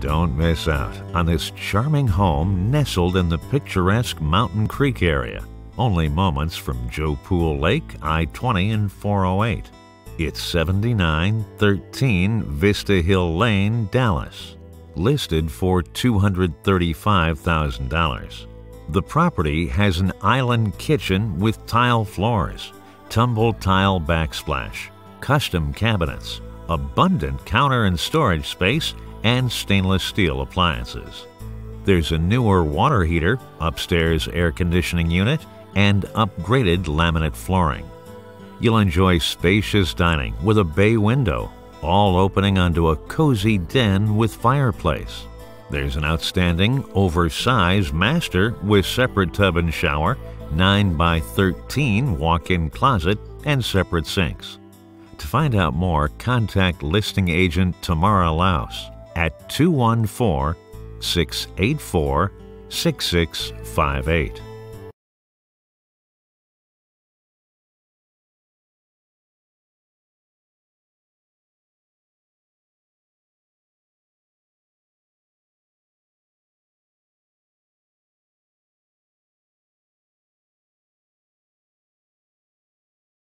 Don't miss out on this charming home nestled in the picturesque Mountain Creek area, only moments from Joe Pool Lake, I 20 and 408. It's 7913 Vista Hill Lane, Dallas, listed for $235,000. The property has an island kitchen with tile floors, tumble tile backsplash, custom cabinets, abundant counter and storage space, and stainless steel appliances. There's a newer water heater, upstairs air conditioning unit, and upgraded laminate flooring. You'll enjoy spacious dining with a bay window, all opening onto a cozy den with fireplace. There's an outstanding, oversized master with separate tub and shower, 9 by 13 walk in closet, and separate sinks. To find out more, contact listing agent Tamara Lias at 214 684 6658.